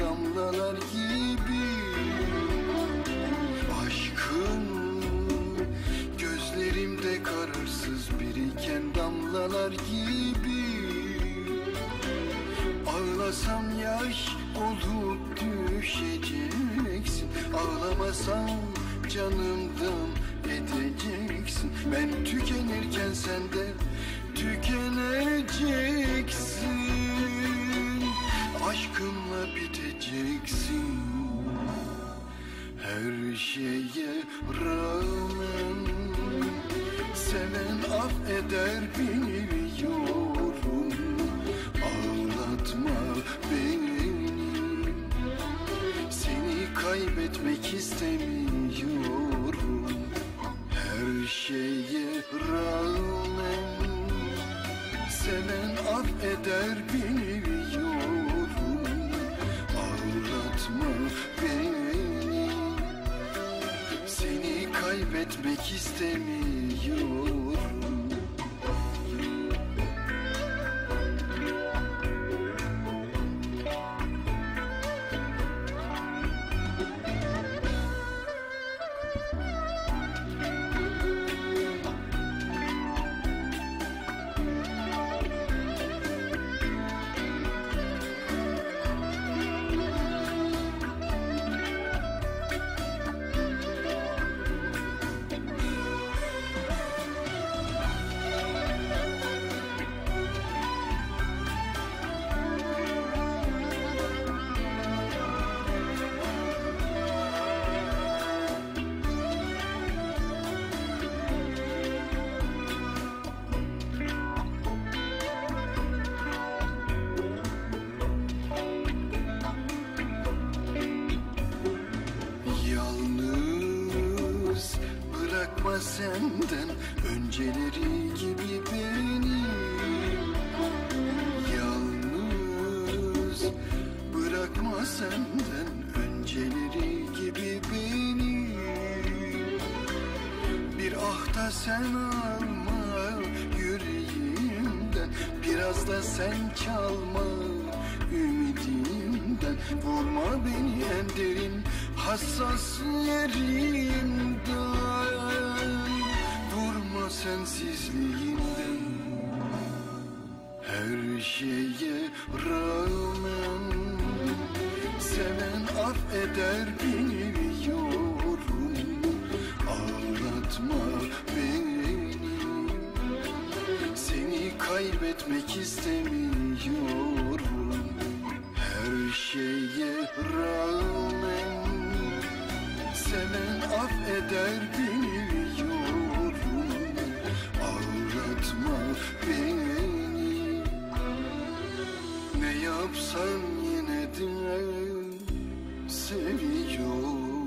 damlalar gibi Aşkın gözlerimde kararsız. Biriken damlalar gibi Ağlasam yaş olup düşeceksin. Ağlamasam canımdan edeceksin. Ben tükenirken sen de Her şeye rağmen Seven affeder biliyorum kaybetmek istemiyorum bırakma senden önceleri gibi beni. Yalnız bırakma senden önceleri gibi beni. Bir ah da sen alma yüreğimden Biraz da sen çalma ümidimden. Vurma beni en derin hassas yerimden sensizliğinden Her şeye rağmen Seven affeder beni biliyorum Ağlatma beni Seni kaybetmek istemiyorum. Her şeye rağmen Seven affeder yapsan yine de seviyorum